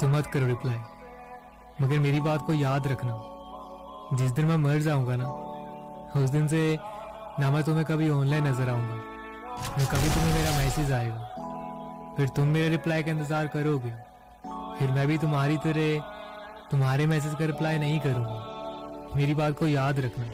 तुम मत करो रिप्लाई मगर मेरी बात को याद रखना। जिस दिन मैं मर जाऊँगा ना, उस दिन से ना मैं तुम्हें कभी ऑनलाइन नज़र आऊँगा, न कभी तुम्हें मेरा मैसेज आएगा। फिर तुम मेरे रिप्लाई का इंतज़ार करोगे। फिर मैं भी तुम्हारी तरह तुम्हारे मैसेज का रिप्लाई नहीं करूँगा। मेरी बात को याद रखना।